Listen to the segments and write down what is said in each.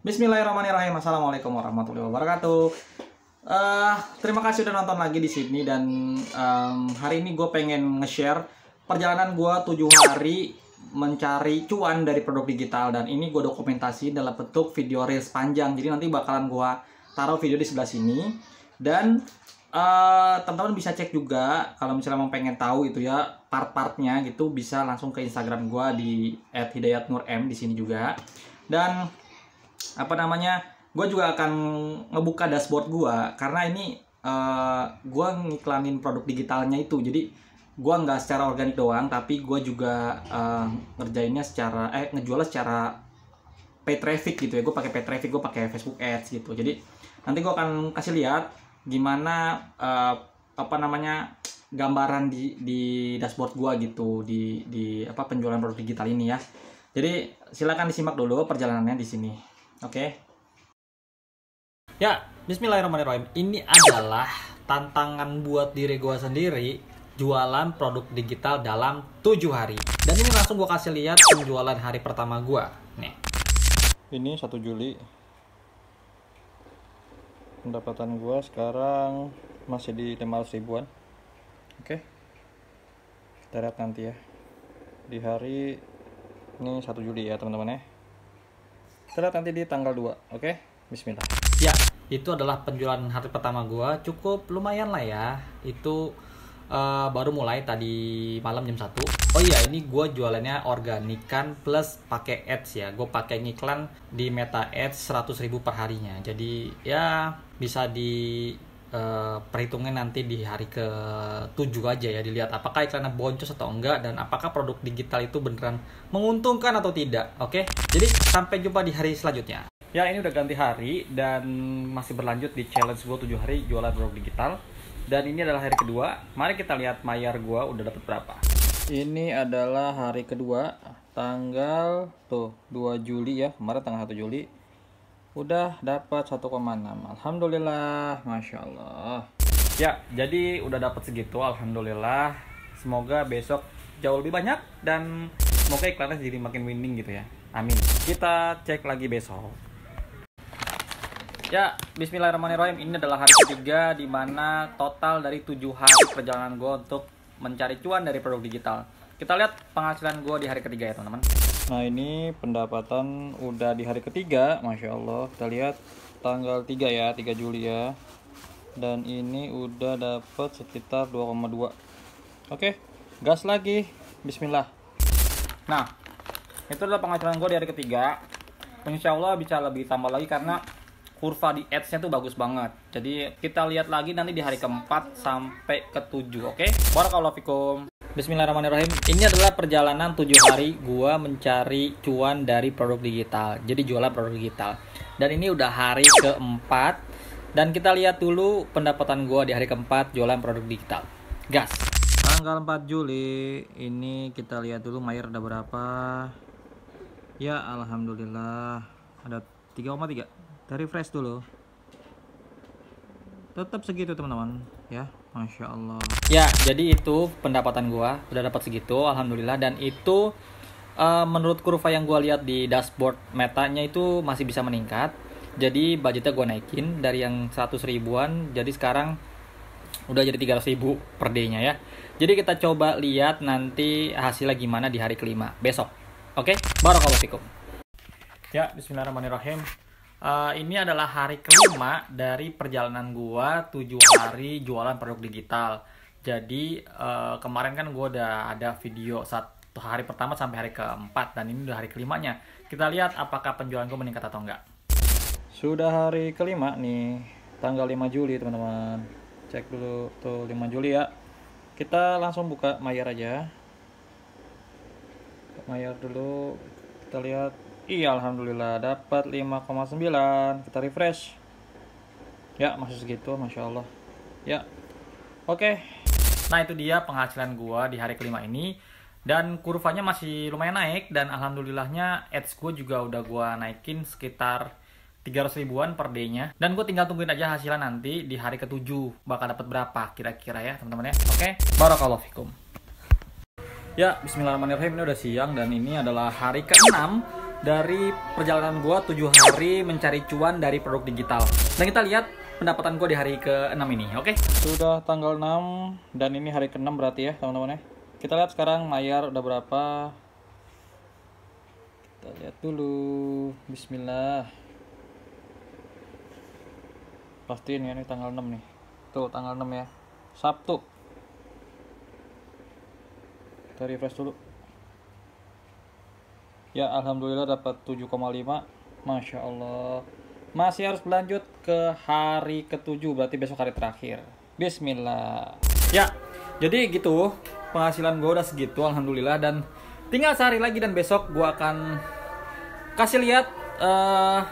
Bismillahirrahmanirrahim. Assalamualaikum warahmatullahi wabarakatuh. Eh, terima kasih udah nonton lagi di sini dan em, hari ini gue pengen nge-share perjalanan gue 7 hari mencari cuan dari produk digital dan ini gue dokumentasi dalam bentuk video reels panjang. Jadi nanti bakalan gue taruh video di sebelah sini dan eh, teman-teman bisa cek juga kalau misalnya mau pengen tahu itu ya part-partnya gitu bisa langsung ke Instagram gue di @hidayatnurm di sini juga dan apa namanya gue juga akan ngebuka dashboard gue karena ini eh gue ngiklanin produk digitalnya itu. Jadi gue nggak secara organik doang tapi gue juga eh, ngerjainnya secara eh ngejualnya secara pay traffic gitu ya. Gue pakai pay traffic gue pakai Facebook Ads gitu. Jadi nanti gue akan kasih lihat gimana eh, apa namanya gambaran di di dashboard gue gitu. Di di apa penjualan produk digital ini ya. Jadi silakan disimak dulu perjalanannya di sini Oke. Ya, bismillahirrahmanirrahim. Ini adalah tantangan buat diri gua sendiri jualan produk digital dalam 7 hari. Dan ini langsung gua kasih lihat penjualan hari pertama gua. Nih. Ini 1 Juli. Pendapatan gua sekarang masih di 500 ribuan. Oke. Kita lihat nanti ya. Di hari ini 1 Juli ya, teman-teman ya. Kita lihat nanti di tanggal 2. Oke. Bismillah. Ya, itu adalah penjualan hari pertama gua. Cukup lumayan lah ya. Itu eh, baru mulai tadi malam jam 1. Oh iya, ini gua jualannya organikan plus pakai ads ya. Gue pakai ngiklan di Meta Ads 100.000 per harinya. Jadi ya bisa di eh, perhitungin nanti di hari ke 7 aja ya dilihat apakah iklannya boncos atau enggak dan apakah produk digital itu beneran menguntungkan atau tidak oke? Jadi sampai jumpa di hari selanjutnya. Ya ini udah ganti hari dan masih berlanjut di challenge gue 7 hari jualan produk digital. Dan ini adalah hari kedua. Mari kita lihat mayar gue udah dapat berapa. Ini adalah hari kedua, tanggal tuh 2 Juli ya, kemarin tanggal 1 Juli. Udah dapat 1,6. Alhamdulillah, Masya Allah. ya jadi udah dapat segitu alhamdulillah semoga besok jauh lebih banyak dan semoga iklannya jadi makin winning gitu ya amin kita cek lagi besok Ya, Bismillahirrahmanirrahim. Ini adalah hari ketiga di mana total dari tujuh hari perjalanan gue untuk mencari cuan dari produk digital. Kita lihat penghasilan gue di hari ketiga ya teman-teman. Nah ini pendapatan udah di hari ketiga, Masya Allah. Kita lihat tanggal 3 ya, 3 Juli ya. Dan ini udah dapat sekitar 2,2. Oke, gas lagi. Bismillah. Nah, itu adalah penghasilan gue di hari ketiga. Insya Allah bisa lebih tambah lagi karena kurva di ads-nya tuh bagus banget. Jadi kita lihat lagi nanti di hari keempat sampai ke tujuh, oke? Barakallahu fikum. Bismillahirrahmanirrahim. Ini adalah perjalanan 7 hari gua mencari cuan dari produk digital. Jadi jualan produk digital. Dan ini udah hari keempat. Dan kita lihat dulu pendapatan gua di hari keempat jualan produk digital. Gas. Tanggal 4 Juli ini kita lihat dulu Mayer ada berapa. Ya, alhamdulillah ada 3,3. Kita refresh dulu. Tetap segitu, teman-teman, ya. Masya Allah. Ya, jadi itu pendapatan gua udah dapat segitu, alhamdulillah dan itu eh, menurut kurva yang gua lihat di dashboard metanya itu masih bisa meningkat. Jadi budgetnya gua naikin dari yang 100 ribuan jadi sekarang udah jadi 300 ribu per day-nya ya. Jadi kita coba lihat nanti hasilnya gimana di hari kelima besok. Oke, barakallahu fikum. Ya, bismillahirrahmanirrahim. Eh, ini adalah hari kelima dari perjalanan gua 7 hari jualan produk digital. Jadi eh, kemarin kan gua udah ada video satu hari pertama sampai hari keempat dan ini udah hari kelimanya. Kita lihat apakah penjualan gua meningkat atau enggak. Sudah hari kelima nih, tanggal 5 Juli, teman-teman. Cek dulu tuh 5 Juli ya. Kita langsung buka Mayer aja. Mayer dulu. Kita lihat. Iya, alhamdulillah dapat 5,9. Kita refresh. Ya, masih segitu, masya Allah. Ya, oke. Nah itu dia penghasilan gua di hari kelima ini dan kurvanya masih lumayan naik dan alhamdulillahnya ads gue juga udah gua naikin sekitar 300 ribuan per day-nya dan gue tinggal tungguin aja hasilnya nanti di hari ketujuh bakal dapat berapa kira-kira ya teman-teman ya oke barakallahu fikum ya bismillahirrahmanirrahim ini udah siang dan ini adalah hari ke-6 dari perjalanan gue 7 hari mencari cuan dari produk digital. Dan kita lihat pendapatan gue di hari ke-6 ini, oke? Okay? Sudah tanggal 6 dan ini hari ke-6 berarti ya teman-teman ya. Kita lihat sekarang mayar udah berapa. Kita lihat dulu. Bismillah. Pastiin ya ini tanggal 6 nih. Tuh tanggal 6 ya. Sabtu. Kita refresh dulu. Ya, alhamdulillah dapat 7,5. Masya Allah. Masih harus berlanjut ke hari ke-7, berarti besok hari terakhir. Bismillah. Ya, jadi gitu. Penghasilan gue udah segitu, alhamdulillah. Dan tinggal sehari lagi dan besok gue akan kasih lihat uh,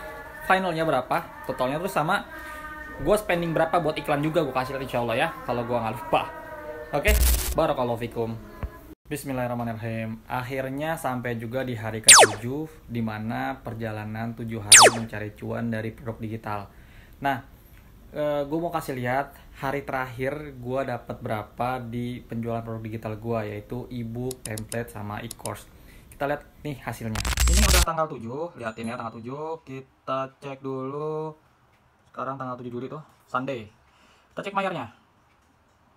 finalnya berapa, totalnya terus sama gue spending berapa buat iklan juga gue kasih lihat insya Allah ya, kalau gue nggak lupa. Oke, okay? barakallahu fikum. Bismillahirrahmanirrahim. Akhirnya sampai juga di hari ke-7 di mana perjalanan 7 hari mencari cuan dari produk digital. Nah, e, eh, gue mau kasih lihat hari terakhir gue dapat berapa di penjualan produk digital gue yaitu ebook, template sama e-course. Kita lihat nih hasilnya. Ini udah tanggal 7, lihatin ya tanggal 7. Kita cek dulu. Sekarang tanggal 7 Juli tuh, Sunday. Kita cek mayarnya.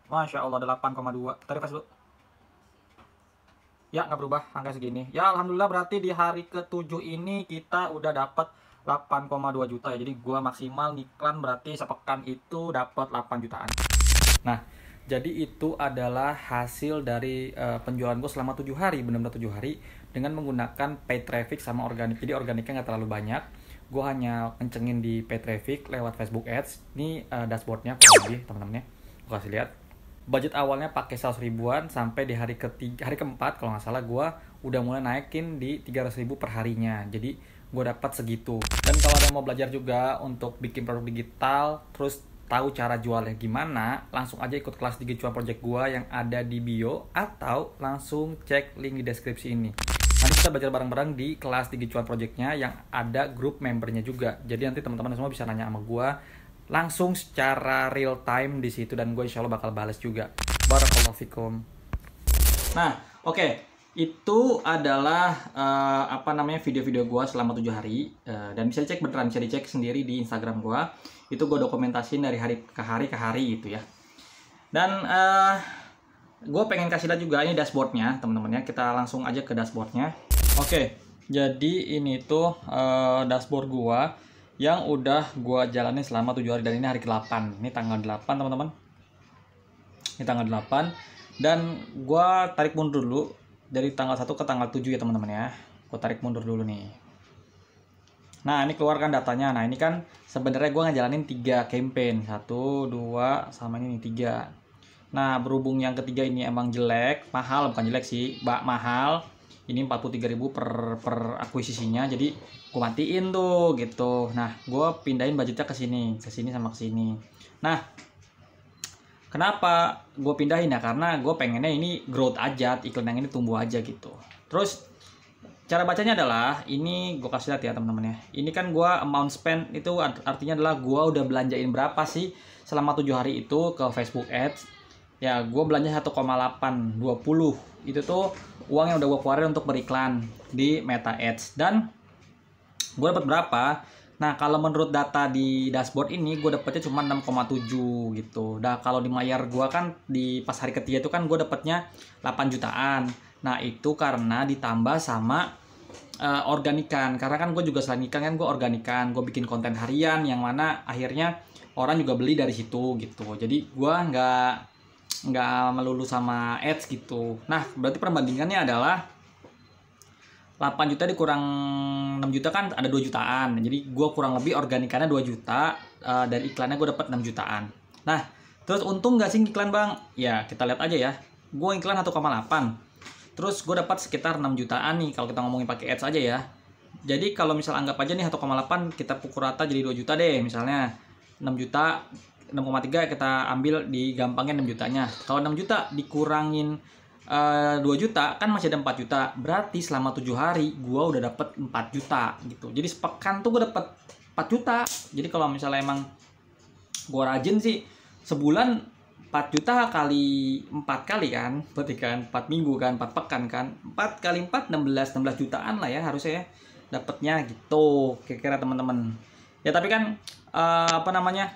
Masya Allah ada 8,2. Kita refresh dulu ya nggak berubah angka segini. Ya alhamdulillah berarti di hari ketujuh ini kita udah dapat 8,2 juta ya. Jadi gua maksimal iklan berarti sepekan itu dapat 8 jutaan. Nah jadi itu adalah hasil dari uh, penjualan gue selama tujuh hari benar-benar tujuh hari dengan menggunakan paid traffic sama organik. Jadi organiknya nggak terlalu banyak. Gue hanya kencengin di paid traffic lewat Facebook Ads. Ini uh, dashboardnya kurang lebih teman-teman ya. Gue kasih lihat budget awalnya pakai 100 ribuan sampai di hari ketiga hari keempat kalau nggak salah gue udah mulai naikin di 300 ribu per harinya. Jadi gue dapat segitu. Dan kalau ada mau belajar juga untuk bikin produk digital terus tahu cara jualnya gimana langsung aja ikut kelas di Cuan Project gue yang ada di bio atau langsung cek link di deskripsi ini. Nanti kita belajar bareng-bareng di kelas di Cuan Projectnya yang ada grup membernya juga. Jadi nanti teman-teman semua bisa nanya sama gue langsung secara real time di situ dan gue insya Allah bakal balas juga. Barakallahu fikum. Nah, oke. Okay. Itu adalah uh, apa namanya video-video gue selama tujuh hari uh, dan bisa dicek beneran bisa dicek sendiri di Instagram gue. Itu gue dokumentasiin dari hari ke hari ke hari itu ya. Dan uh, gue pengen kasih lihat juga ini dashboardnya teman-teman ya. Kita langsung aja ke dashboardnya. Oke, okay. jadi ini tuh uh, dashboard gue yang udah gua jalani selama 7 hari dan ini hari ke-8. Ini tanggal 8, teman-teman. Ini tanggal 8 dan gua tarik mundur dulu dari tanggal 1 ke tanggal 7 ya, teman-teman ya. Gua tarik mundur dulu nih. Nah, ini keluarkan datanya. Nah, ini kan sebenarnya gua ngejalanin 3 campaign. 1 2 sama ini 3. Nah, berhubung yang ketiga ini emang jelek, mahal bukan jelek sih, bak mahal. Ini 43.000 per per akuisisinya. Jadi gue matiin tuh gitu. Nah gue pindahin budgetnya ke sini ke sini sama ke sini. Nah kenapa gue pindahin ya? Karena gue pengennya ini growth aja iklan yang ini tumbuh aja gitu. Terus cara bacanya adalah ini gue kasih lihat ya teman-teman ya. Ini kan gue amount spend itu artinya adalah gue udah belanjain berapa sih selama tujuh hari itu ke Facebook Ads ya gue belanja 1,8 20 itu tuh uang yang udah gue keluarin untuk beriklan di Meta Ads. Dan gue dapat berapa? Nah kalau menurut data di dashboard ini gue dapetnya cuma 6,7 gitu. Nah kalau di mayar gue kan di pas hari ketiga itu kan gue dapetnya 8 jutaan. Nah itu karena ditambah sama uh, organikan. Karena kan gue juga selain ikan kan gue organikan. Gue bikin konten harian yang mana akhirnya orang juga beli dari situ gitu. Jadi gue nggak nggak melulu sama ads gitu nah berarti perbandingannya adalah 8 juta dikurang 6 juta kan ada 2 jutaan. Jadi gue kurang lebih organikannya 2 juta uh, dan iklannya gue dapat 6 jutaan. Nah, terus untung gak sih iklan bang? Ya kita lihat aja ya. Gue iklan 1,8. Terus gue dapat sekitar 6 jutaan nih kalau kita ngomongin pakai ads aja ya. Jadi kalau misal anggap aja nih 1,8 kita pukul rata jadi 2 juta deh misalnya. 6 juta 6,3 kita ambil di gampangnya 6 jutanya. Kalau 6 juta dikurangin uh, eh, 2 juta kan masih ada 4 juta. Berarti selama 7 hari gue udah dapet 4 juta gitu. Jadi sepekan tuh gue dapet 4 juta. Jadi kalau misalnya emang gue rajin sih sebulan 4 juta kali 4 kali kan berarti kan 4 minggu kan 4 pekan kan 4 kali 4 16 16 jutaan lah ya harusnya ya dapatnya gitu kira-kira teman-teman. Ya tapi kan eh, apa namanya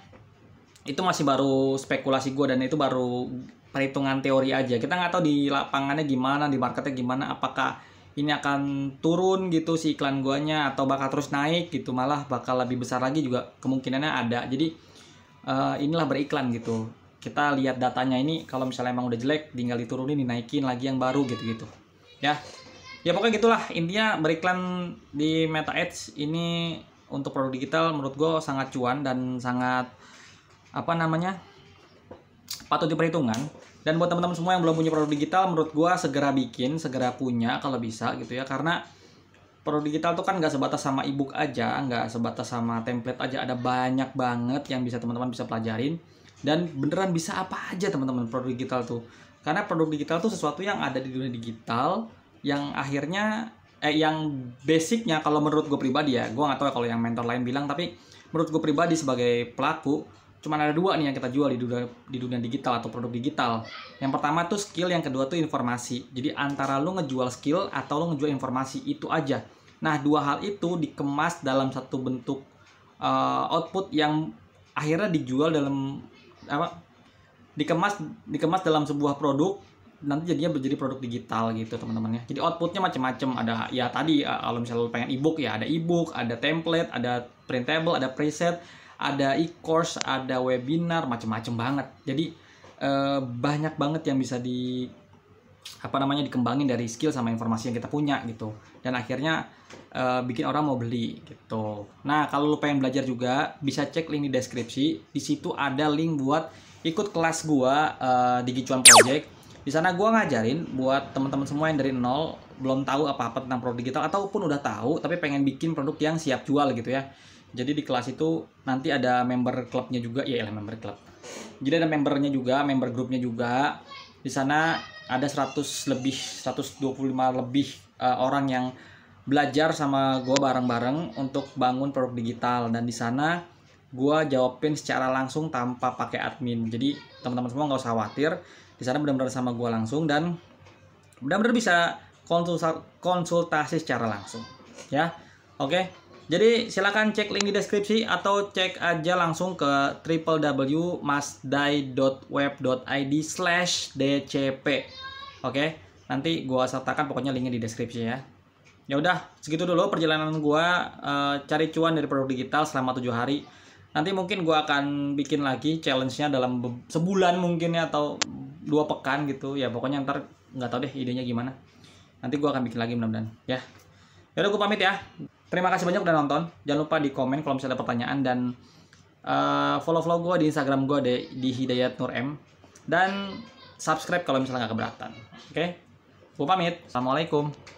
itu masih baru spekulasi gue dan itu baru perhitungan teori aja. Kita nggak tahu di lapangannya gimana di marketnya gimana apakah ini akan turun gitu si iklan guanya atau bakal terus naik gitu. Malah bakal lebih besar lagi juga kemungkinannya ada. Jadi eh, inilah beriklan gitu. Kita lihat datanya ini kalau misalnya emang udah jelek tinggal diturunin dinaikin lagi yang baru gitu gitu ya. Ya pokoknya gitulah. Intinya beriklan di Meta Ads ini untuk produk digital menurut gue sangat cuan dan sangat apa namanya patut diperhitungkan. Dan buat teman-teman semua yang belum punya produk digital menurut gua segera bikin segera punya kalau bisa gitu ya. Karena produk digital tuh kan nggak sebatas sama ebook aja nggak sebatas sama template aja. Ada banyak banget yang bisa teman-teman bisa pelajarin. Dan beneran bisa apa aja teman-teman produk digital tuh. Karena produk digital tuh sesuatu yang ada di dunia digital yang akhirnya eh yang basicnya kalau menurut gue pribadi ya gue nggak tahu ya kalau yang mentor lain bilang tapi menurut gue pribadi sebagai pelaku cuman ada dua nih yang kita jual di dunia di dunia digital atau produk digital. Yang pertama tuh skill, yang kedua tuh informasi. Jadi antara lu ngejual skill atau lu ngejual informasi itu aja. Nah, dua hal itu dikemas dalam satu bentuk uh, output yang akhirnya dijual dalam apa? Dikemas dikemas dalam sebuah produk nanti jadinya menjadi produk digital gitu teman-teman ya. Jadi outputnya macam-macam ada ya tadi uh, kalau misalnya lu pengen ebook ya ada ebook, ada template, ada printable, ada preset, ada e-course, ada webinar, macam-macam banget. Jadi eh, banyak banget yang bisa di apa namanya dikembangin dari skill sama informasi yang kita punya gitu. Dan akhirnya eh, bikin orang mau beli gitu. Nah, kalau lu pengen belajar juga bisa cek link di deskripsi. Di situ ada link buat ikut kelas gua eh, di Gicuan Project. Di sana gua ngajarin buat teman-teman semua yang dari nol belum tahu apa-apa tentang produk digital ataupun udah tahu tapi pengen bikin produk yang siap jual gitu ya jadi di kelas itu nanti ada member klubnya juga, ya member klub. Jadi ada membernya juga, member grupnya juga. Di sana ada 100 lebih, 125 lebih uh, orang yang belajar sama gue bareng-bareng untuk bangun produk digital dan di sana gue jawabin secara langsung tanpa pakai admin. Jadi teman-teman semua nggak usah khawatir. Di sana benar-benar sama gue langsung dan benar-benar bisa konsultasi secara langsung. Ya, oke. Jadi silakan cek link di deskripsi atau cek aja langsung ke www.masdai.web.id slash dcp. Oke, nanti gua sertakan pokoknya linknya di deskripsi ya. Ya udah, segitu dulu perjalanan gua uh, cari cuan dari produk digital selama tujuh hari. Nanti mungkin gua akan bikin lagi challenge-nya dalam sebulan mungkin ya atau dua pekan gitu. Ya pokoknya ntar nggak tahu deh idenya gimana. Nanti gua akan bikin lagi mudah-mudahan ya. Ya udah gua pamit ya. Terima kasih banyak udah nonton. Jangan lupa di komen kalau misalnya ada pertanyaan dan uh, follow-follow gue di Instagram gue di, di Hidayat Nur M dan subscribe kalau misalnya nggak keberatan. Oke? Okay? Gue pamit. Assalamualaikum.